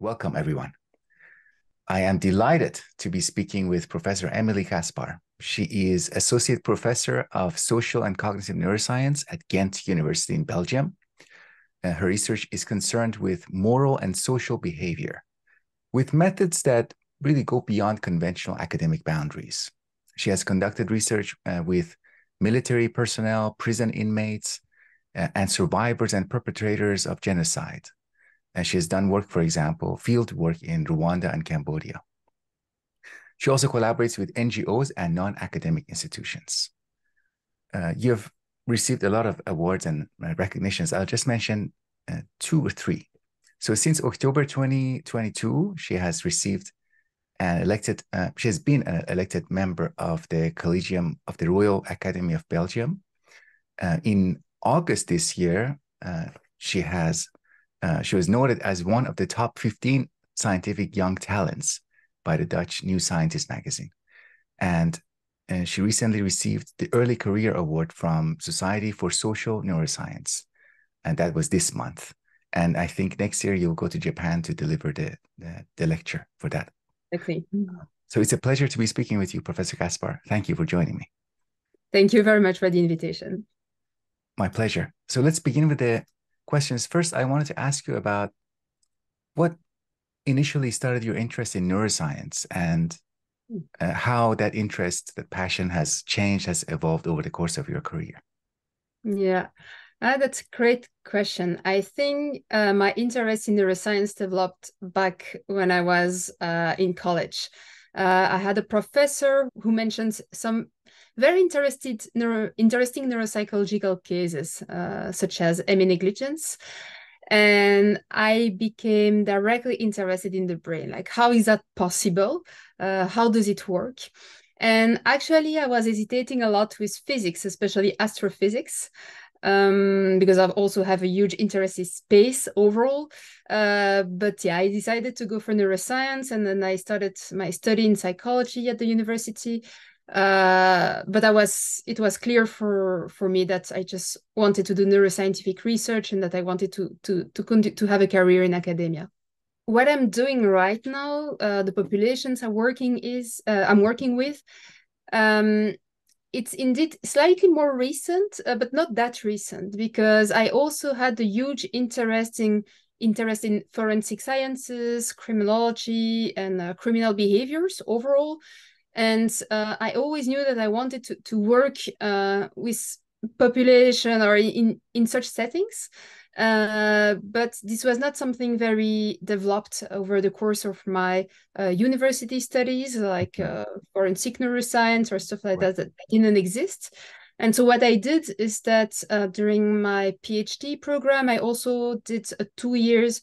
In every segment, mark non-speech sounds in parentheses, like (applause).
Welcome, everyone. I am delighted to be speaking with Professor Emilie Caspar. She is Associate Professor of Social and Cognitive Neuroscience at Ghent University in Belgium. Uh, her research is concerned with moral and social behavior, with methods that really go beyond conventional academic boundaries. She has conducted research uh, with military personnel, prison inmates, uh, and survivors and perpetrators of genocide. And she has done work, for example, field work in Rwanda and Cambodia. She also collaborates with NGOs and non academic institutions. Uh, you've received a lot of awards and uh, recognitions. I'll just mention uh, two or three. So, since October 2022, she has received an elected, uh, she has been an elected member of the Collegium of the Royal Academy of Belgium. Uh, in August this year, uh, she has uh, she was noted as one of the top 15 scientific young talents by the Dutch New Scientist magazine. And, and she recently received the Early Career Award from Society for Social Neuroscience. And that was this month. And I think next year you'll go to Japan to deliver the, the, the lecture for that. Okay. So it's a pleasure to be speaking with you, Professor Caspar. Thank you for joining me. Thank you very much for the invitation. My pleasure. So let's begin with the questions. First, I wanted to ask you about what initially started your interest in neuroscience and hmm. uh, how that interest, that passion has changed, has evolved over the course of your career. Yeah, uh, that's a great question. I think uh, my interest in neuroscience developed back when I was uh, in college. Uh, I had a professor who mentioned some very interested neuro, interesting neuropsychological cases, uh, such as hemi-negligence. And I became directly interested in the brain. Like, how is that possible? Uh, how does it work? And actually, I was hesitating a lot with physics, especially astrophysics, um, because I also have a huge interest in space overall. Uh, but yeah, I decided to go for neuroscience, and then I started my study in psychology at the university uh, but I was it was clear for for me that I just wanted to do neuroscientific research and that I wanted to to to to have a career in academia. What I'm doing right now, uh, the populations I'm working is uh, I'm working with. Um, it's indeed slightly more recent, uh, but not that recent because I also had a huge interesting interest in forensic sciences, criminology, and uh, criminal behaviors overall and uh, i always knew that i wanted to, to work uh, with population or in in such settings uh, but this was not something very developed over the course of my uh, university studies like mm-hmm. uh, forensic neuroscience or stuff like right. that that didn't exist and so what i did is that uh, during my phd program i also did a two years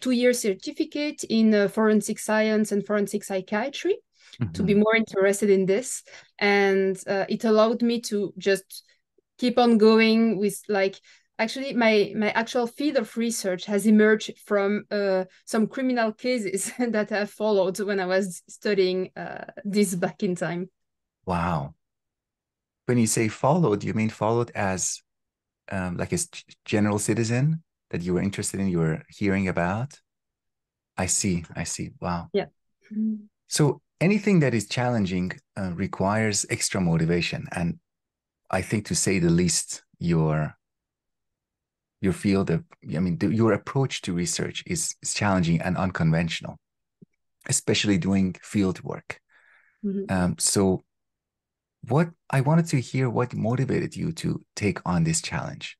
two year certificate in forensic science and forensic psychiatry mm-hmm. to be mm-hmm. more interested in this. And uh, it allowed me to just keep on going with like actually my my actual field of research has emerged from uh, some criminal cases (laughs) that i followed when i was studying uh, this back in time. Wow. When you say followed you mean followed as um, like a general citizen that you were interested in you were hearing about? I see i see. Wow. Yeah. So anything that is challenging uh, requires extra motivation and i think to say the least your your field of i mean the, your approach to research is, is challenging and unconventional especially doing field work mm-hmm. um, so what i wanted to hear what motivated you to take on this challenge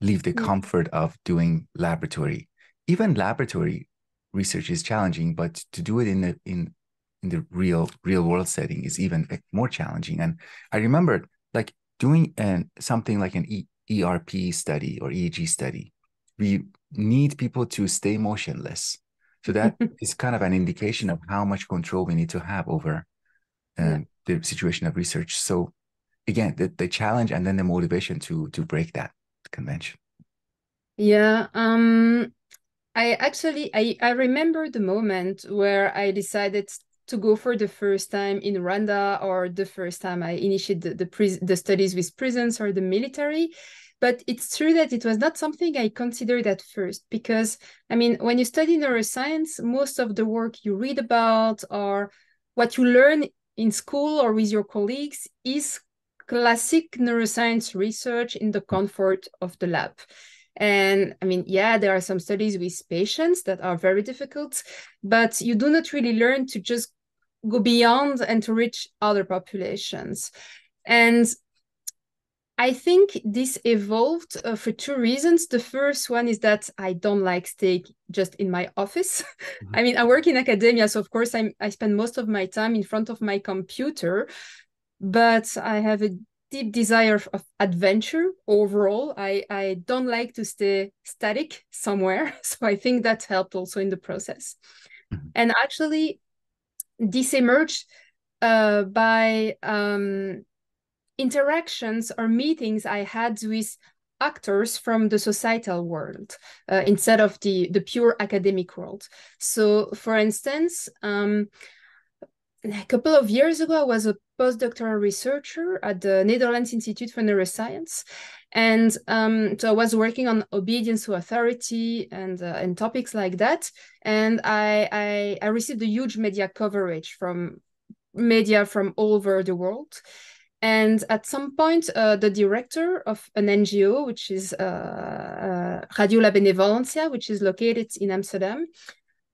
leave the mm-hmm. comfort of doing laboratory even laboratory research is challenging but to do it in a, in in the real real world setting is even more challenging. And I remember like doing an something like an e, ERP study or EEG study. We need people to stay motionless. So that (laughs) is kind of an indication of how much control we need to have over um, yeah. the situation of research. So again, the, the challenge and then the motivation to to break that convention. Yeah. Um I actually I, I remember the moment where I decided to go for the first time in Rwanda or the first time I initiated the, the, the studies with prisons or the military. But it's true that it was not something I considered at first because, I mean, when you study neuroscience, most of the work you read about or what you learn in school or with your colleagues is classic neuroscience research in the comfort of the lab. And I mean, yeah, there are some studies with patients that are very difficult, but you do not really learn to just go beyond and to reach other populations. And I think this evolved uh, for two reasons. The first one is that I don't like staying just in my office. (laughs) Mm-hmm. I mean, I work in academia, so of course I'm, I spend most of my time in front of my computer, but I have a deep desire of adventure overall. I, I don't like to stay static somewhere. (laughs) So I think that helped also in the process. Mm-hmm. And actually, this emerged uh, by um, interactions or meetings I had with actors from the societal world uh, instead of the, the pure academic world. So, for instance, um, a couple of years ago, I was a postdoctoral researcher at the Netherlands Institute for Neuroscience. And um, so I was working on obedience to authority and uh, and topics like that. And I, I, I received a huge media coverage from media from all over the world. And at some point, uh, the director of an NGO, which is uh, uh, Radio La Benevolencija, which is located in Amsterdam,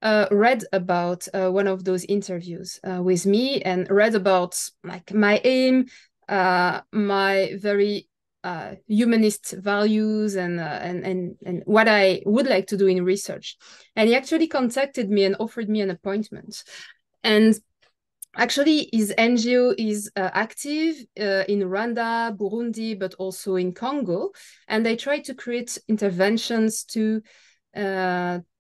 uh, read about uh, one of those interviews uh, with me and read about like my aim, uh, my very uh, humanist values and, uh, and and and what I would like to do in research. And he actually contacted me and offered me an appointment. And actually, his NGO is active in Rwanda, Burundi, but also in Congo. And they try to create interventions to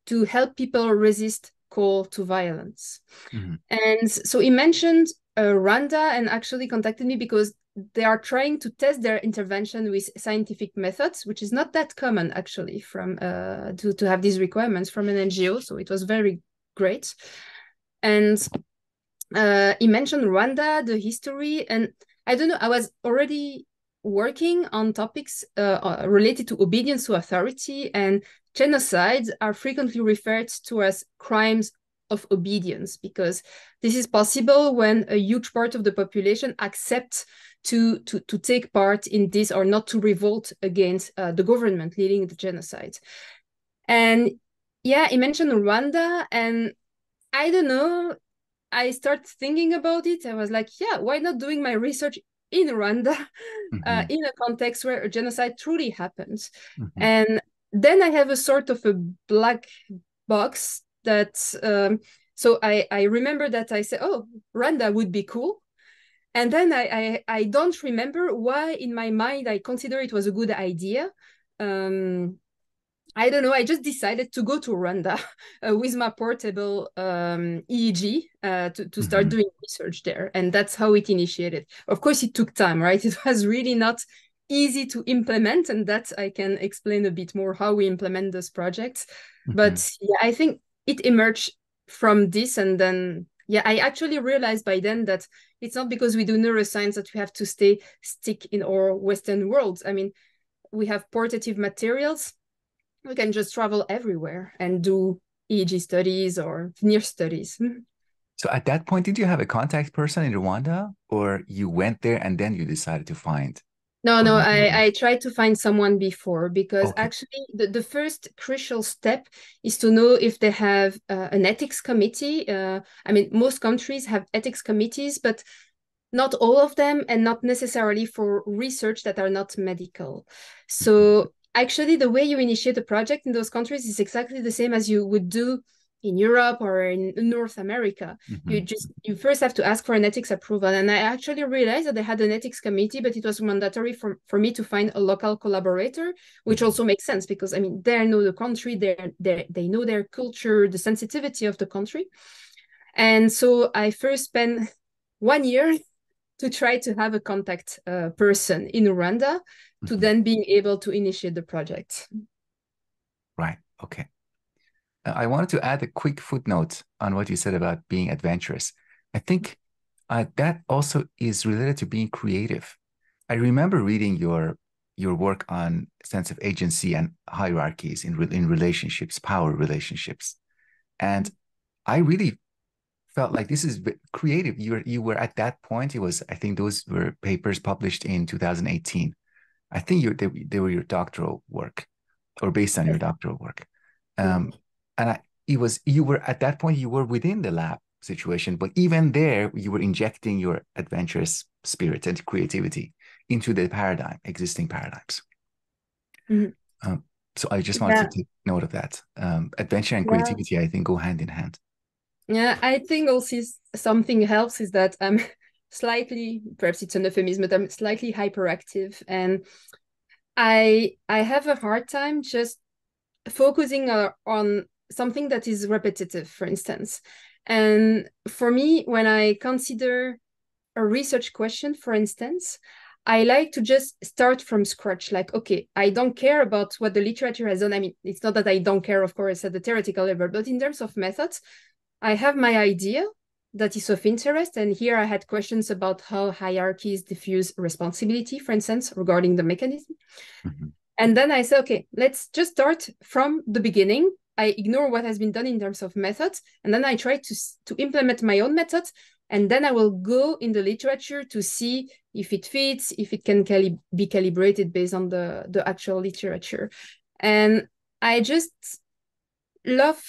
to help people resist call to violence. Mm-hmm. And so he mentioned uh, Rwanda and actually contacted me because they are trying to test their intervention with scientific methods, which is not that common actually from uh, to, to have these requirements from an NGO. So it was very great. And uh, he mentioned Rwanda, the history, and I don't know, I was already working on topics uh, uh related to obedience to authority and genocides are frequently referred to as crimes of obedience because this is possible when a huge part of the population accepts to, to, to take part in this or not to revolt against uh, the government leading the genocide. And yeah, he mentioned Rwanda, and I don't know. I start thinking about it. I was like, yeah, why not doing my research in Rwanda, mm-hmm. uh, in a context where a genocide truly happens? Mm-hmm. And then I have a sort of a black box that um, so I I remember that I said oh Rwanda would be cool, and then I, I I don't remember why in my mind I consider it was a good idea. Um, I don't know. I just decided to go to Rwanda (laughs) uh, with my portable um, EEG uh, to, to start mm-hmm. doing research there. And that's how it initiated. Of course, it took time, right? (laughs) It was really not easy to implement and that i can explain a bit more how we implement those projects mm-hmm. but yeah i think it emerged from this and then yeah i actually realized by then that it's not because we do neuroscience that we have to stay stick in our western worlds i mean we have portative materials we can just travel everywhere and do eeg studies or NIRS studies so at that point did you have a contact person in rwanda or you went there and then you decided to find no, no, I, I tried to find someone before because okay. actually the, the first crucial step is to know if they have uh, an ethics committee. Uh, I mean, most countries have ethics committees, but not all of them and not necessarily for research that are not medical. So mm-hmm. Actually the way you initiate a project in those countries is exactly the same as you would do in Europe or in North America. Mm-hmm. You just you first have to ask for an ethics approval. And I actually realized that they had an ethics committee, but it was mandatory for, for me to find a local collaborator, which mm-hmm. also makes sense because I mean they know the country, they they they know their culture, the sensitivity of the country. And so I first spent one year to try to have a contact uh, person in Rwanda mm-hmm. to then being able to initiate the project. Right. Okay. I wanted to add a quick footnote on what you said about being adventurous. I think uh, that also is related to being creative. I remember reading your your work on sense of agency and hierarchies in in relationships, power relationships, and I really felt like this is creative. You were you were at that point. It was I think those were papers published in 2018. I think you they, they were your doctoral work, or based on your doctoral work. Um, and I, it was you were at that point you were within the lab situation, but even there you were injecting your adventurous spirit and creativity into the paradigm, existing paradigms. Mm-hmm. Um, so I just wanted yeah. to take note of that. Um, adventure and creativity, yeah. I think, go hand in hand. Yeah, I think also something helps is that I'm um, (laughs) slightly, perhaps it's an euphemism, but I'm slightly hyperactive, and I I have a hard time just focusing uh, on something that is repetitive, for instance. And for me, when I consider a research question, for instance, I like to just start from scratch. Like, okay, I don't care about what the literature has done. I mean, it's not that I don't care, of course, at the theoretical level, but in terms of methods, I have my idea that is of interest. And here I had questions about how hierarchies diffuse responsibility, for instance, regarding the mechanism. Mm-hmm. And then I say, okay, let's just start from the beginning. I ignore what has been done in terms of methods, and then I try to, to implement my own methods and then I will go in the literature to see if it fits, if it can cali be calibrated based on the, the actual literature. And I just love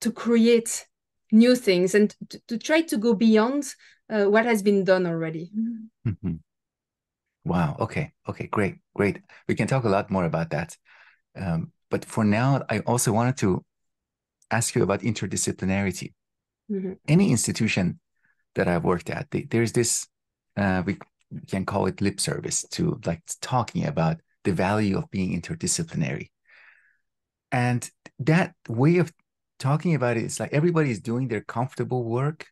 to create new things and to, to try to go beyond uh, what has been done already. Mm -hmm. Wow. Okay. Okay. Great. Great. We can talk a lot more about that. Um, but for now, I also wanted to ask you about interdisciplinarity. Mm -hmm. Any institution that I've worked at, there's this uh, we can call it lip service to like talking about the value of being interdisciplinary, and that way of talking about it, it is like everybody is doing their comfortable work,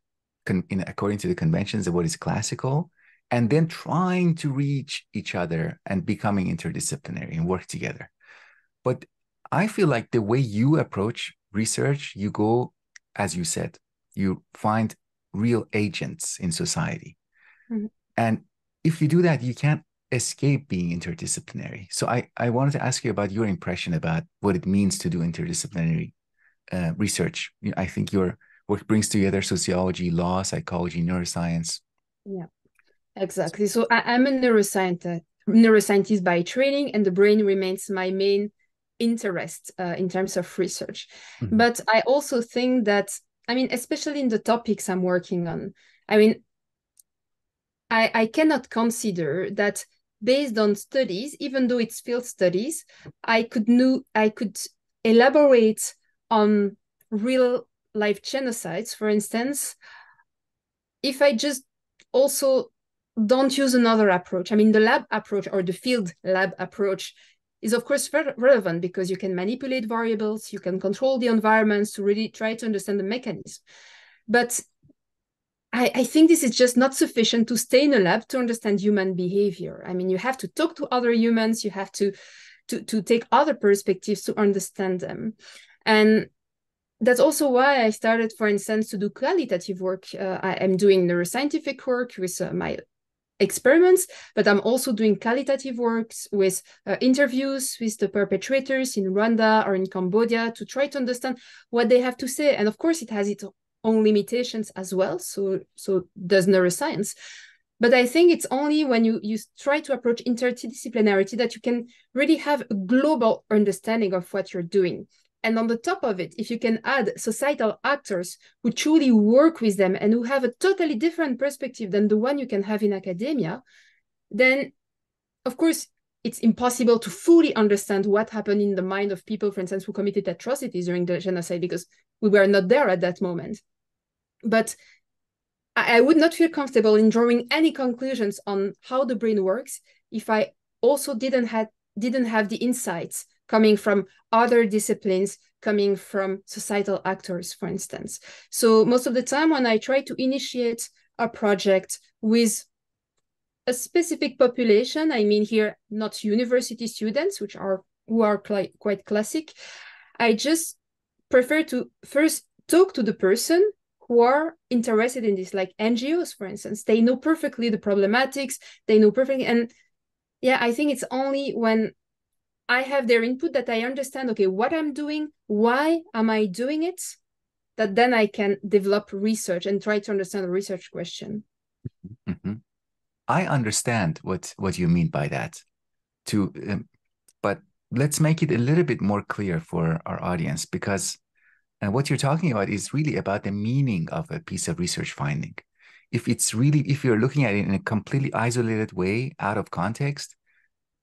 con- in, according to the conventions of what is classical, and then trying to reach each other and becoming interdisciplinary and work together. But I feel like the way you approach research, you go, as you said, you find real agents in society. Mm-hmm. And if you do that, you can't escape being interdisciplinary. So I, I wanted to ask you about your impression about what it means to do interdisciplinary uh, research. I think your work brings together sociology, law, psychology, neuroscience. Yeah, exactly. So I, am a neuroscientist, neuroscientist by training, and the brain remains my main interest uh, in terms of research. Mm-hmm. But I also think that I mean, especially in the topics I'm working on, I mean, I, I cannot consider that based on studies, even though it's field studies, I could know I could elaborate on real life genocides, for instance, if I just also don't use another approach. I mean, the lab approach or the field lab approach is of course relevant because you can manipulate variables, you can control the environments to really try to understand the mechanism. But I, I, think this is just not sufficient to stay in a lab to understand human behavior. I mean, you have to talk to other humans, you have to to, to take other perspectives to understand them. And that's also why I started, for instance, to do qualitative work. Uh, I am doing neuroscientific work with uh, my experiments, but I'm also doing qualitative works with uh, interviews with the perpetrators in Rwanda or in Cambodia to try to understand what they have to say. And of course, it has its own limitations as well. So, so does neuroscience. But I think it's only when you, you try to approach interdisciplinarity that you can really have a global understanding of what you're doing. And on the top of it, if you can add societal actors who truly work with them and who have a totally different perspective than the one you can have in academia, then of course it's impossible to fully understand what happened in the mind of people, for instance, who committed atrocities during the genocide because we were not there at that moment. But I, would not feel comfortable in drawing any conclusions on how the brain works if I also didn't have didn't have the insights coming from other disciplines, coming from societal actors, for instance. So most of the time when I try to initiate a project with a specific population, I mean here not university students, which are who are cl quite classic, I just prefer to first talk to the person who are interested in this, like NGOs, for instance. They know perfectly the problematics, they know perfectly, and Yeah, I think it's only when I have their input that I understand, okay, what I'm doing, why am I doing it, that then I can develop research and try to understand the research question. Mm-hmm. I understand what what you mean by that. To um, but let's make it a little bit more clear for our audience because and what you're talking about is really about the meaning of a piece of research finding. If it's really if you're looking at it in a completely isolated way out of context,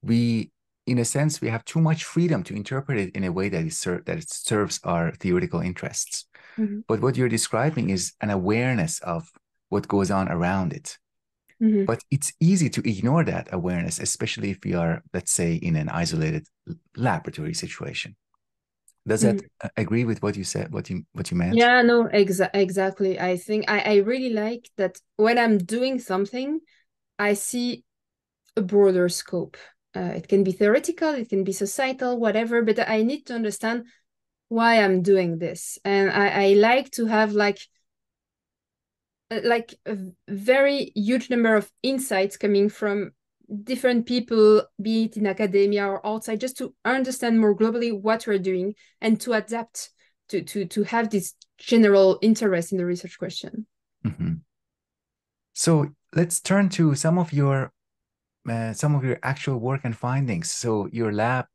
we in a sense we have too much freedom to interpret it in a way that ser- that serves our theoretical interests. Mm-hmm. But what you're describing is an awareness of what goes on around it. Mm-hmm. But it's easy to ignore that awareness, especially if we are, let's say, in an isolated laboratory situation. Does that mm-hmm. agree with what you said? What you what you meant? Yeah, no, exa- exactly. I think I, I really like that when I'm doing something, I see a broader scope. Uh, it can be theoretical, it can be societal, whatever. But I need to understand why I'm doing this, and I, I like to have like uh, like a very huge number of insights coming from different people, be it in academia or outside, just to understand more globally what we're doing and to adapt to to to have this general interest in the research question. Mm-hmm. So let's turn to some of your uh, some of your actual work and findings. So your lab,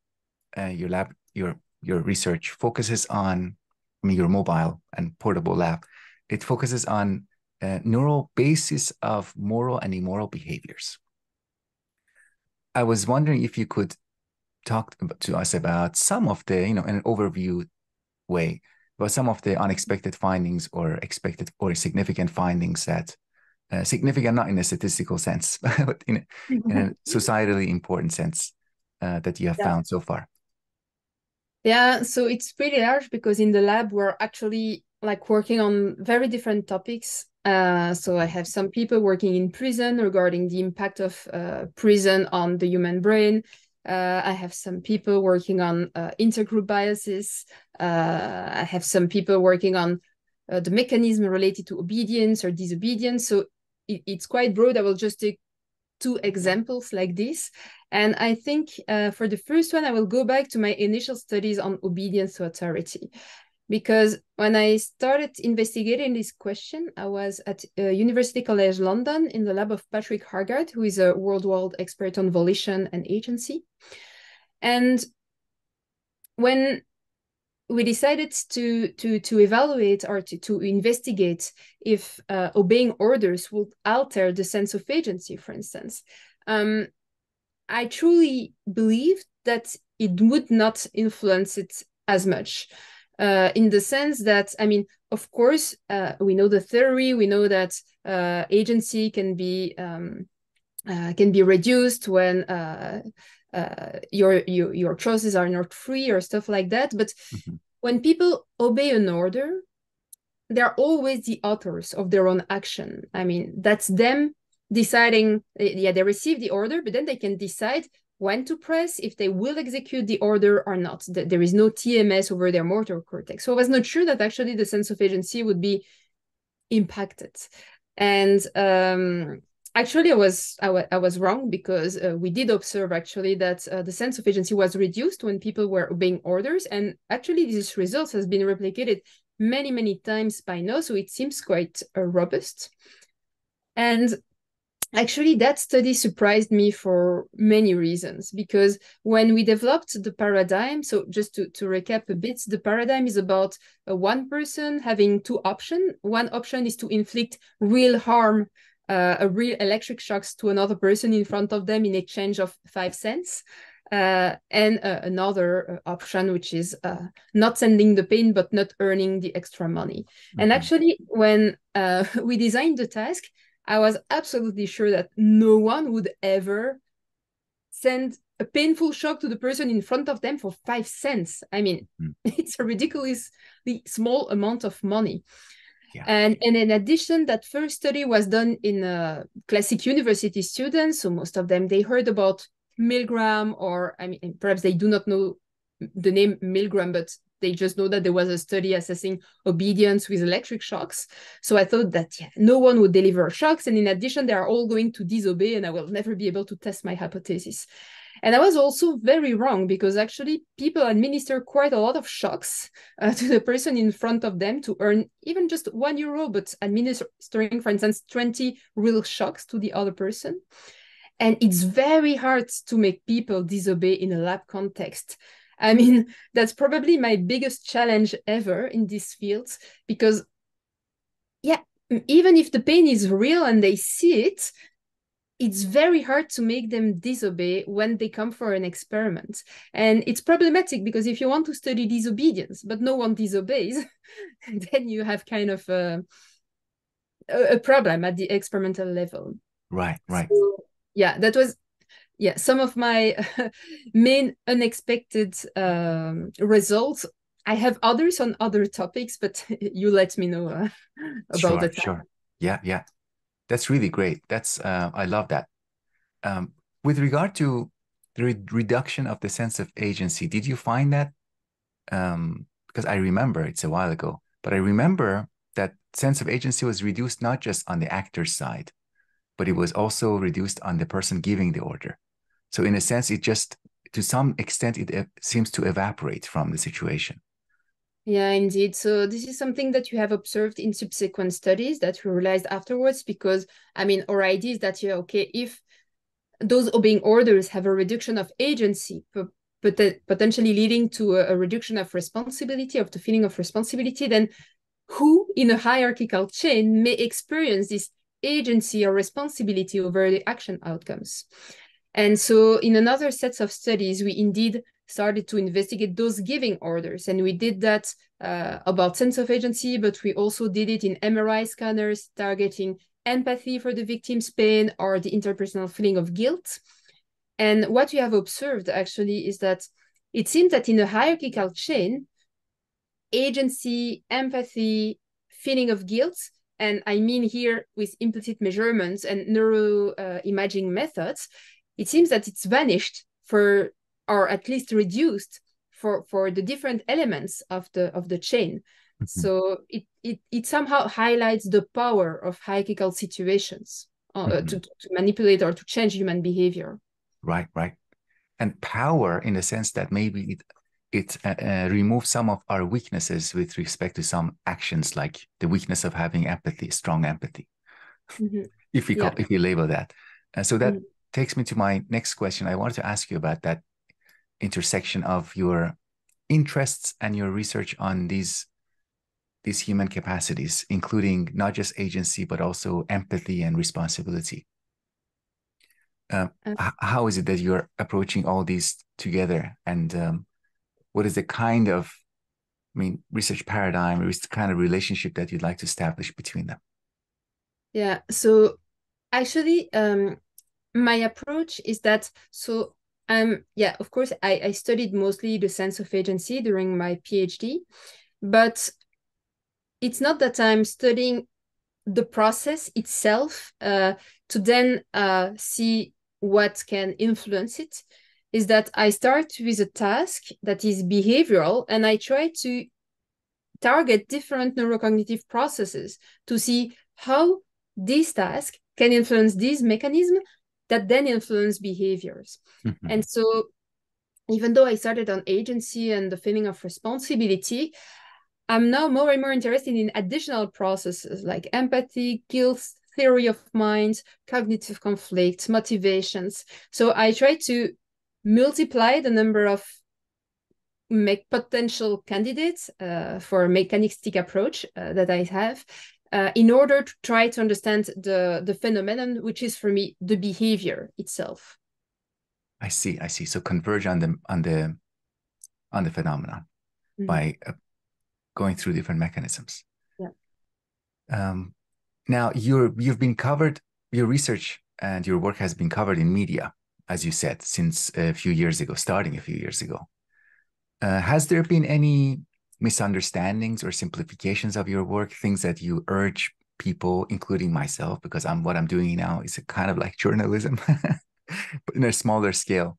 uh, your lab, your your research focuses on, I mean, your mobile and portable lab. It focuses on uh, neural basis of moral and immoral behaviors. I was wondering if you could talk to us about some of the, you know, in an overview way, about some of the unexpected findings or expected or significant findings that uh, significant not in a statistical sense, (laughs) but in, in a societally important sense uh, that you have yeah. found so far. Yeah, so it's pretty large because in the lab we're actually like working on very different topics uh, so I have some people working in prison regarding the impact of uh, prison on the human brain. Uh, I have some people working on uh, intergroup biases. Uh, I have some people working on the mechanism related to obedience or disobedience. So it, it's quite broad. I will just take two examples like this. And I think for the first one, I will go back to my initial studies on obedience to authority because when I started investigating this question, I was at uh, University College London in the lab of Patrick Haggard, who is a worldwide expert on volition and agency. And when we decided to to to evaluate or to, to investigate if uh, obeying orders would alter the sense of agency, for instance, um, I truly believe that it would not influence it as much uh, in the sense that, I mean, of course, uh, we know the theory, we know that uh, agency can be um, uh, can be reduced when uh, your, your your choices are not free or stuff like that. But mm-hmm. when people obey an order, they're always the authors of their own action. I mean, that's them deciding. Yeah, they receive the order, but then they can decide when to press, if they will execute the order or not. There is no TMS over their motor cortex. So I was not sure that actually the sense of agency would be impacted. And um, actually, I was I, I was wrong because uh, we did observe actually that uh, the sense of agency was reduced when people were obeying orders, and actually this result has been replicated many many times by now, so it seems quite uh, robust. And actually that study surprised me for many reasons because when we developed the paradigm so just to, to recap a bit the paradigm is about a one person having two options one option is to inflict real harm uh, a real electric shocks to another person in front of them in exchange of five cents uh, and uh, another uh, option which is uh, not sending the pain but not earning the extra money and actually when uh, (laughs) we designed the task I was absolutely sure that no one would ever send a painful shock to the person in front of them for five cents. I mean, mm. (laughs) it's a ridiculously small amount of money. Yeah. And, and in addition, that first study was done in uh, classic university students. So most of them, they heard about Milgram or, I mean, perhaps they do not know the name Milgram, but they just know that there was a study assessing obedience with electric shocks. So I thought that yeah, no one would deliver shocks. And in addition, they are all going to disobey and I will never be able to test my hypothesis. And I was also very wrong because actually people administer quite a lot of shocks uh, (laughs) to the person in front of them to earn even just one euro, but administering, for instance, 20 real shocks to the other person. And it's very hard to make people disobey in a lab context. I mean, (laughs) that's probably my biggest challenge ever in this field because, yeah, even if the pain is real and they see it, it's very hard to make them disobey when they come for an experiment. And it's problematic because if you want to study disobedience, but no one disobeys, (laughs) then you have kind of a, a problem at the experimental level. Right, right. So, yeah, that was yeah some of my (laughs) main unexpected um, results i have others on other topics but (laughs) you let me know uh, about sure, the sure yeah yeah that's really great. That's uh, i love that. Um, with regard to the re reduction of the sense of agency did you find that? Um, because i remember it's a while ago but i remember that sense of agency was reduced not just on the actor's side but it was also reduced on the person giving the order. So in a sense, it just to some extent it seems to evaporate from the situation. Yeah, indeed. So this is something that you have observed in subsequent studies that we realized afterwards, because I mean, our idea is that yeah, okay, if those obeying orders have a reduction of agency, but potentially leading to a, a reduction of responsibility, of the feeling of responsibility, then who in a hierarchical chain may experience this agency or responsibility over the action outcomes. And so in another set of studies, we indeed started to investigate those giving orders. And we did that uh, about sense of agency, but we also did it in MRI scanners targeting empathy for the victim's pain or the interpersonal feeling of guilt. And what we have observed actually is that it seems that in a hierarchical chain, agency, empathy, feeling of guilt, and I mean here with implicit measurements and neuroimaging uh, methods, it seems that it's vanished for or at least reduced for for the different elements of the of the chain mm-hmm. so it, it it somehow highlights the power of hierarchical situations uh, mm-hmm. to, to manipulate or to change human behavior right right and power in the sense that maybe it it uh, uh, removes some of our weaknesses with respect to some actions like the weakness of having empathy strong empathy mm-hmm. if we call, yeah. if we label that and so that mm-hmm takes me to my next question. I wanted to ask you about that intersection of your interests and your research on these these human capacities, including not just agency but also empathy and responsibility. Uh, how is it that you're approaching all these together, and um, what is the kind of, I mean, research paradigm or is the kind of relationship that you'd like to establish between them? Yeah. So actually, um, my approach is that so um yeah of course I, I studied mostly the sense of agency during my phd but it's not that i'm studying the process itself uh, to then uh, see what can influence it is that i start with a task that is behavioral and i try to target different neurocognitive processes to see how this task can influence this mechanism that then influence behaviors. Mm-hmm. And so, even though I started on agency and the feeling of responsibility, I'm now more and more interested in additional processes like empathy, guilt, theory of mind, cognitive conflict, motivations. So I try to multiply the number of make potential candidates uh, for a mechanistic approach uh, that I have uh, in order to try to understand the the phenomenon, which is for me the behavior itself. I see. I see. So converge on the on the on the phenomenon mm-hmm. by uh, going through different mechanisms. Yeah. Um, now you're you've been covered. Your research and your work has been covered in media, as you said, since a few years ago, starting a few years ago. Uh, has there been any misunderstandings or simplifications of your work, things that you urge people, including myself, because I'm what I'm doing now is a kind of like (laughs) journalism, but in a smaller scale.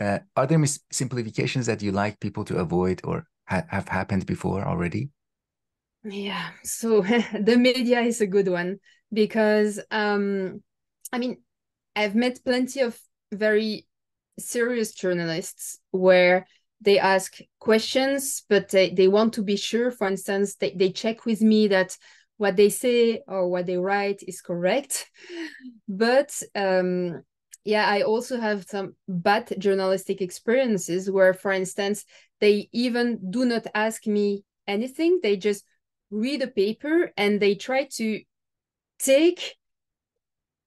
Uh, are there mis- simplifications that you like people to avoid, or ha- have happened before already? Yeah, so (laughs) the media is a good one because um, I mean, I've met plenty of very serious journalists where they ask questions, but they, they want to be sure. For instance, they, they check with me that what they say or what they write is correct. (laughs) But um, yeah, I also have some bad journalistic experiences where, for instance, they even do not ask me anything. They just read a paper and they try to take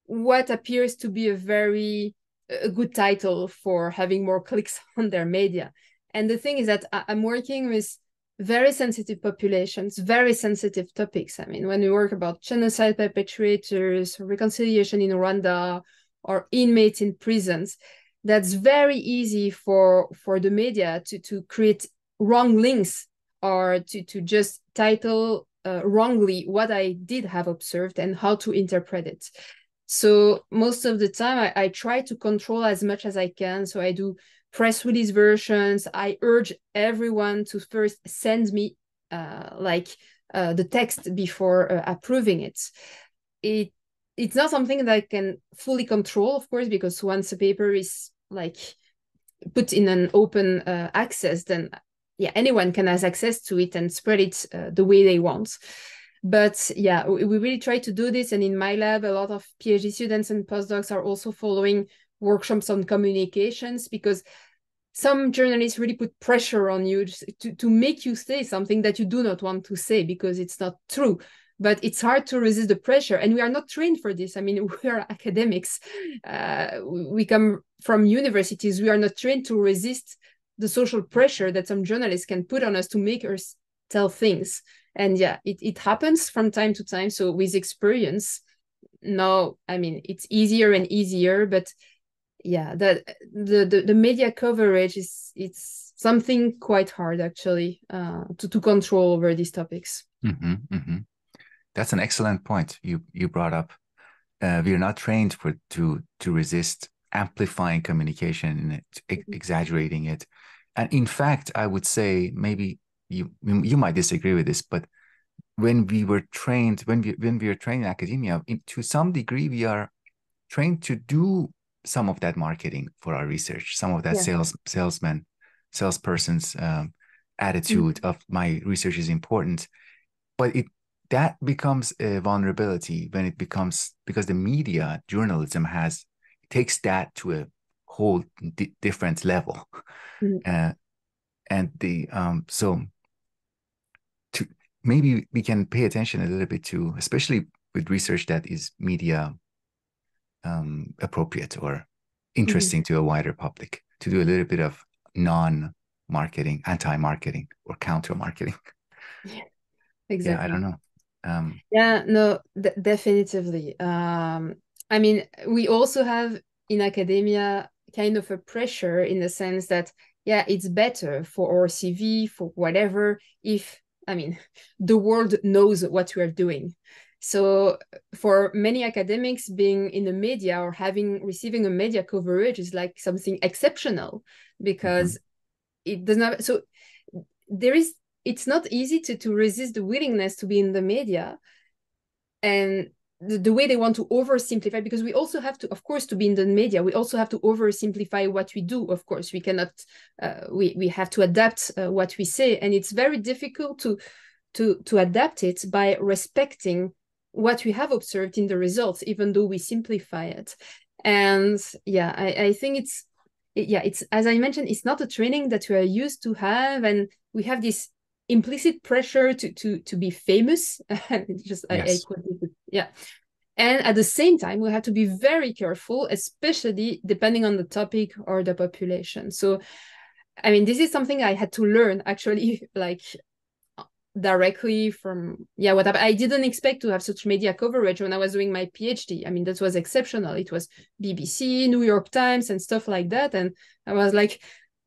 what appears to be a very a good title for having more (laughs) clicks on their media. And the thing is that I'm working with very sensitive populations, very sensitive topics. I mean, when we work about genocide perpetrators, reconciliation in Rwanda, or inmates in prisons, that's very easy for for the media to to create wrong links or to to just title uh, wrongly what I did have observed and how to interpret it. So most of the time, I, I try to control as much as I can. So I do press release versions. I urge everyone to first send me uh, like uh, the text before uh, approving it. It it's not something that I can fully control, of course, because once a paper is like put in an open uh, access, then yeah, anyone can has access to it and spread it uh, the way they want. But yeah, we, we really try to do this. And in my lab, a lot of PhD students and postdocs are also following workshops on communications because some journalists really put pressure on you to, to make you say something that you do not want to say because it's not true. But it's hard to resist the pressure and we are not trained for this. I mean (laughs) we are academics. Uh, we come from universities. We are not trained to resist the social pressure that some journalists can put on us to make us tell things. And yeah it, it happens from time to time. So with experience now i mean it's easier and easier but yeah the, the the, the media coverage is it's something quite hard actually uh, to, to control over these topics mm-hmm, mm-hmm. that's an excellent point you you brought up uh, we are not trained for to to resist amplifying communication and mm-hmm. exaggerating it and in fact i would say maybe you you might disagree with this but when we were trained when we when we are trained in academia in, to some degree we are trained to do some of that marketing for our research some of that yeah. sales salesman salesperson's um, attitude mm-hmm. of my research is important but it that becomes a vulnerability when it becomes because the media journalism has takes that to a whole di- different level mm-hmm. (laughs) uh, and the um so to maybe we can pay attention a little bit to especially with research that is media um, appropriate or interesting mm-hmm. to a wider public to do a little bit of non marketing anti marketing or counter marketing yeah (laughs) exactly. yeah i don't know. Um, yeah no d- definitively um, i mean we also have in academia kind of a pressure in the sense that yeah it's better for our cv for whatever if i mean (laughs) the world knows what we are doing so for many academics being in the media or having receiving a media coverage is like something exceptional because mm-hmm. it does not so there is it's not easy to to resist the willingness to be in the media and the, the way they want to oversimplify because we also have to of course to be in the media we also have to oversimplify what we do of course we cannot uh, we we have to adapt uh, what we say and it's very difficult to to to adapt it by respecting what we have observed in the results even though we simplify it. And yeah i, I think it's yeah it's as i mentioned it's not a training that we are used to have and we have this implicit pressure to to to be famous. (laughs) Just yes. I, I yeah. And at the same time we have to be very careful especially depending on the topic or the population. So i mean this is something i had to learn actually (laughs) like directly from yeah what i didn't expect to have such media coverage when i was doing my phd i mean that was exceptional. It was bbc new york times and stuff like that. And i was like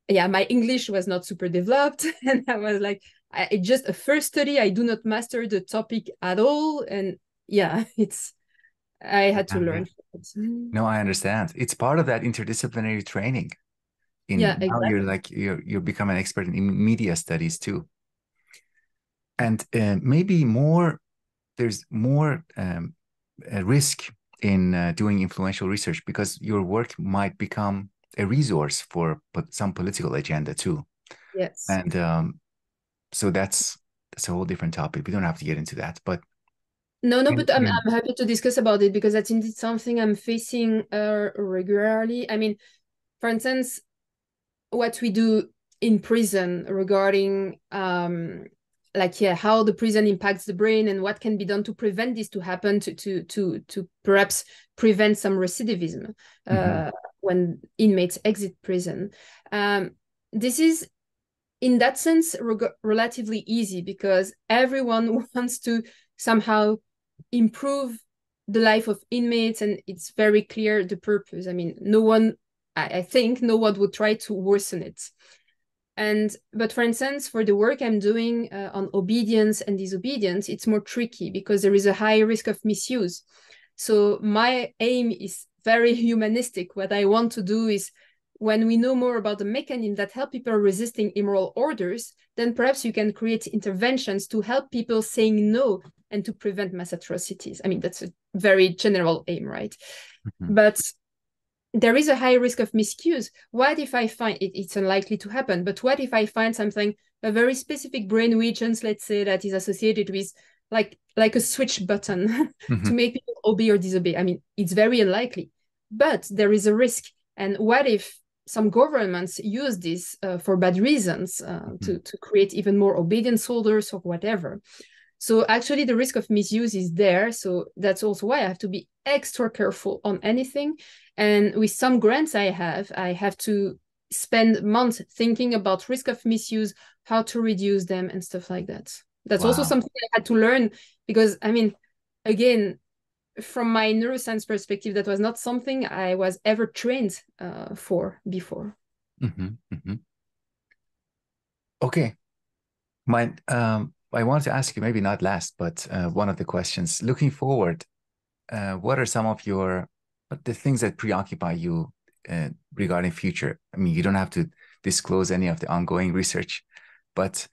yeah my english was not super developed. (laughs) And i was like I, it just a first study. I do not master the topic at all. And yeah (laughs) it's i had to learn. No i understand. It's part of that interdisciplinary training. In yeah, exactly. now you're like you're you're becoming an expert in media studies too and uh, maybe more there's more um, risk in uh, doing influential research because your work might become a resource for some political agenda too. Yes. And um, so that's that's a whole different topic. We don't have to get into that but no, no, but I'm, I'm happy to discuss about it because that's indeed something I'm facing uh, regularly. I mean, for instance, what we do in prison regarding um, like yeah how the prison impacts the brain and what can be done to prevent this to happen to to to to perhaps prevent some recidivism uh, mm-hmm. when inmates exit prison. Um, this is in that sense reg- relatively easy because everyone (laughs) wants to somehow improve the life of inmates and it's very clear the purpose. I mean no one i, I think no one would try to worsen it and but for instance for the work i'm doing uh, on obedience and disobedience it's more tricky because there is a high risk of misuse. So my aim is very (laughs) humanistic. What i want to do is when we know more about the mechanism that help people resisting immoral orders then perhaps you can create interventions to help people saying no and to prevent mass atrocities. I mean that's a very general aim right? Mm-hmm. but there is a high risk of misuse. What if I find it, it's unlikely to happen, but what if I find something, a very specific brain regions, let's say, that is associated with like like a switch button (laughs) mm-hmm. to make people obey or disobey? I mean, it's very unlikely, but there is a risk. And what if some governments use this uh, for bad reasons uh, mm-hmm. to, to create even more obedience holders or whatever? So actually, the risk of misuse is there. So that's also why I have to be extra careful on anything. And with some grants I have, I have to spend months thinking about risk of misuse, how to reduce them, and stuff like that. That's wow. also something I had to learn because I mean, again, from my neuroscience perspective, that was not something I was ever trained uh, for before. Mm-hmm, mm-hmm. Okay, my um, I wanted to ask you, maybe not last, but uh, one of the questions. Looking forward, uh, what are some of your the things that preoccupy you uh, regarding future? I mean, you don't have to disclose any of the ongoing research, but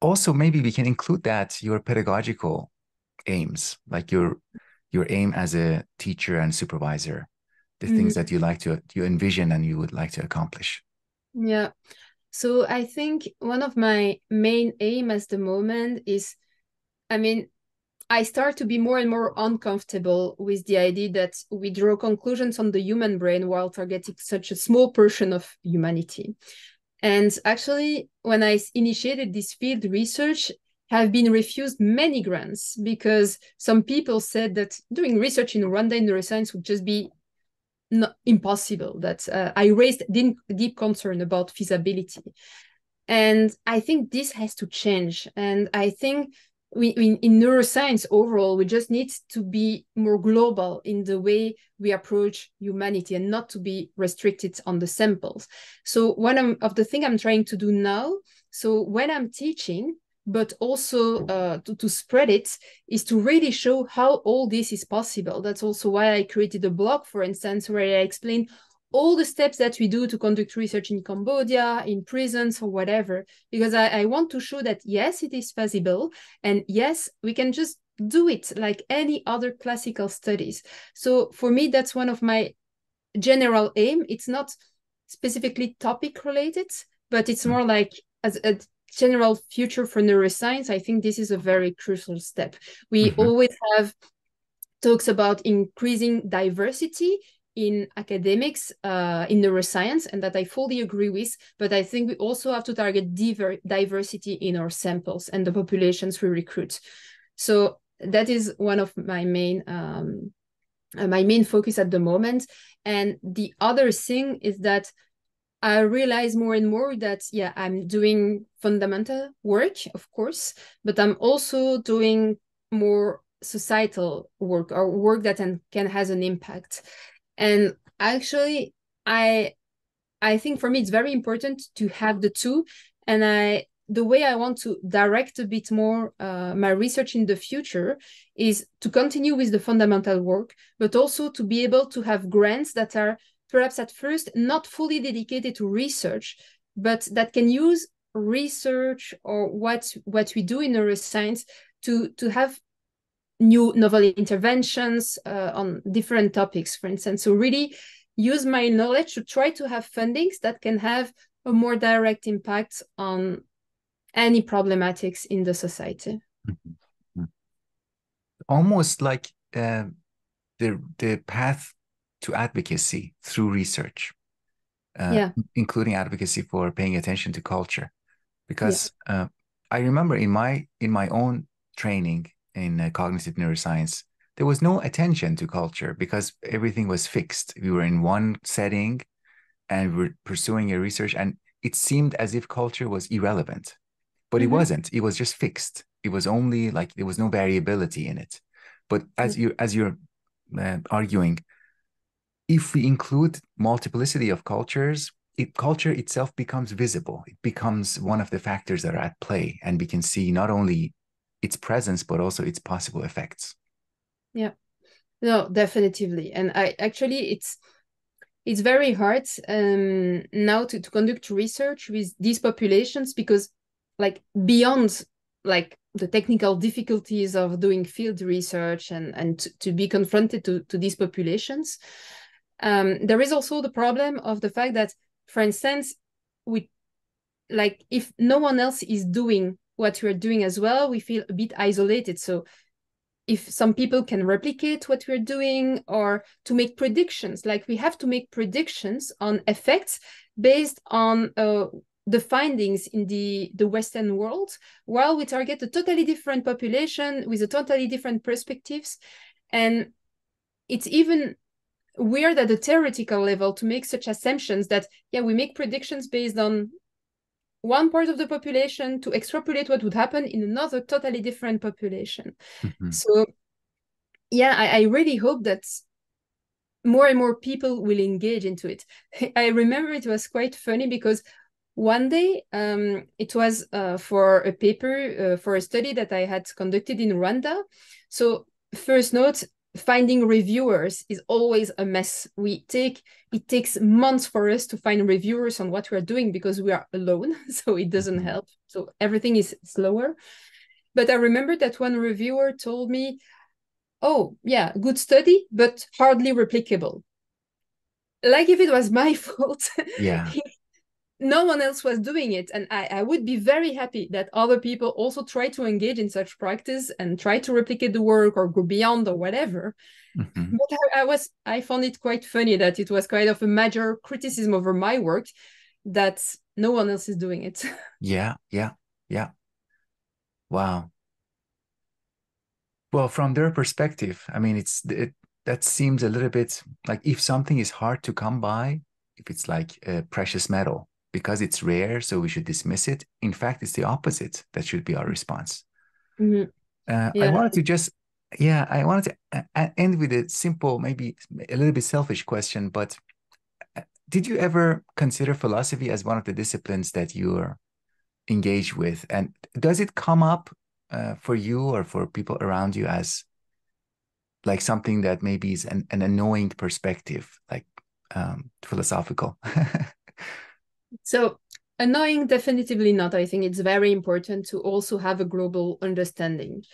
also maybe we can include that your pedagogical aims, like your your aim as a teacher and supervisor, the mm-hmm. things that you like to you envision and you would like to accomplish. Yeah. So I think one of my main aim at the moment is, I mean, I start to be more and more uncomfortable with the idea that we draw conclusions on the human brain while targeting such a small portion of humanity. And actually, when I initiated this field research, have been refused many grants because some people said that doing research in Rwanda in neuroscience would just be not impossible that uh, i raised deep, deep concern about feasibility. And i think this has to change. And i think we in, in neuroscience overall we just need to be more global in the way we approach humanity and not to be restricted on the samples. So one of the thing i'm trying to do now so when i'm teaching but also uh, to, to spread it is to really show how all this is possible. That's also why I created a blog, for instance, where I explain all the steps that we do to conduct research in Cambodia, in prisons, or whatever, because I, I want to show that yes, it is feasible, and yes, we can just do it like any other classical studies. So for me, that's one of my general aim. It's not specifically topic related, but it's more like as a general future for neuroscience, I think this is a very crucial step. We mm-hmm. always have talks about increasing diversity in academics uh, in neuroscience, and that I fully agree with. But I think we also have to target diver- diversity in our samples and the populations we recruit. So that is one of my main um, uh, my main focus at the moment. And the other thing is that I realize more and more that yeah, I'm doing fundamental work, of course, but I'm also doing more societal work or work that can, has an impact. And actually, I I think for me it's very important to have the two. And I the way I want to direct a bit more uh, my research in the future is to continue with the fundamental work, but also to be able to have grants that are perhaps at first not fully dedicated to research, but that can use research or what what we do in neuroscience to to have new novel interventions uh, on different topics, for instance. So really use my knowledge to try to have fundings that can have a more direct impact on any problematics in the society. Mm-hmm. Almost like uh, the the path to advocacy through research, uh, yeah. including advocacy for paying attention to culture, because yeah. uh, I remember in my in my own training in uh, cognitive neuroscience, there was no attention to culture because everything was fixed. We were in one setting, and we were pursuing a research, and it seemed as if culture was irrelevant, but mm-hmm. it wasn't. It was just fixed. It was only like there was no variability in it. But as mm-hmm. you as you're uh, arguing, if we include multiplicity of cultures, it, culture itself becomes visible. It becomes one of the factors that are at play, and we can see not only its presence but also its possible effects. Yeah, no, definitely. and I actually it's it's very hard um, now to, to conduct research with these populations because like beyond like the technical difficulties of doing field research and and to, to be confronted to, to these populations um, there is also the problem of the fact that for instance we like if no one else is doing what we're doing as well we feel a bit isolated so if some people can replicate what we're doing or to make predictions like we have to make predictions on effects based on uh, the findings in the, the Western world, while we target a totally different population with a totally different perspectives. And it's even weird at the theoretical level to make such assumptions that, yeah, we make predictions based on one part of the population to extrapolate what would happen in another totally different population. Mm-hmm. So, yeah, I, I really hope that more and more people will engage into it. (laughs) I remember it was quite funny because one day um, it was uh, for a paper uh, for a study that I had conducted in Rwanda. So first note, finding reviewers is always a mess. We take it takes months for us to find reviewers on what we're doing because we are alone, (laughs) so it doesn't mm-hmm. help. So everything is slower. But I remember that one reviewer told me, "Oh, yeah, good study, but hardly replicable." Like if it was my (laughs) fault. Yeah. No one else was doing it. And I, I would be very happy that other people also try to engage in such practice and try to replicate the work or go beyond or whatever. Mm-hmm. but I, I, was i found it quite funny that it was kind of a major criticism over my work that no one else is doing it. (laughs) Yeah yeah yeah. Wow. Well from their perspective i mean it's it, that seems a little bit like if something is hard to come by if it's like a precious metal because it's rare, so we should dismiss it. In fact, it's the opposite that should be our response. Mm-hmm. Uh, yeah. I wanted to just, yeah, I wanted to uh, end with a simple, maybe a little bit selfish question, but uh, did you ever consider philosophy as one of the disciplines that you're engaged with? And does it come up uh, for you or for people around you as like something that maybe is an, an annoying perspective, like um, philosophical? (laughs) So annoying, definitively not. I think it's very important to also have a global understanding.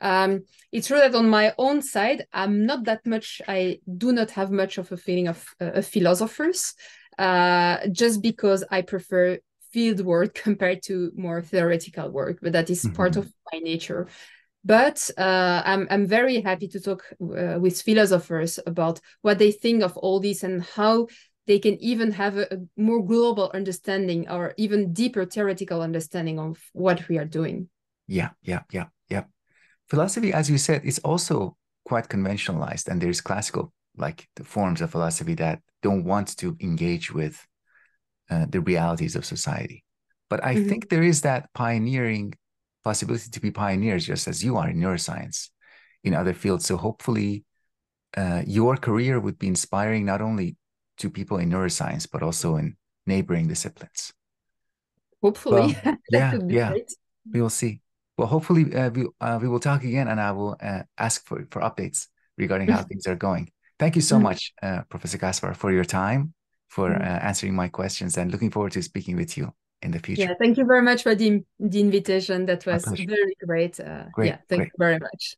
Um, it's true that on my own side, I'm not that much. I do not have much of a feeling of uh, philosophers, uh, just because I prefer field work (laughs) compared to more theoretical work. But that is mm-hmm. part of my nature. But uh, I'm I'm very happy to talk uh, with philosophers about what they think of all this and how they can even have a, a, more global understanding or even deeper theoretical understanding of what we are doing. Yeah, yeah, yeah, yeah. Philosophy, as you said, is also quite conventionalized, and there's classical like the forms of philosophy that don't want to engage with uh, the realities of society. But I mm-hmm. think there is that pioneering possibility to be pioneers, just as you are in neuroscience, in other fields. So hopefully, uh, your career would be inspiring not only to people in neuroscience, but also in neighboring disciplines. Hopefully, well, (laughs) yeah, yeah, great. we will see. Well, hopefully, uh, we uh, we will talk again, and I will uh, ask for for updates regarding how (laughs) things are going. Thank you so mm-hmm. much, uh, Professor Caspar, for your time, for mm-hmm. uh, answering my questions, and looking forward to speaking with you in the future. Yeah, thank you very much for the, the invitation. That was very great. Uh, great. Yeah, thank great. you very much.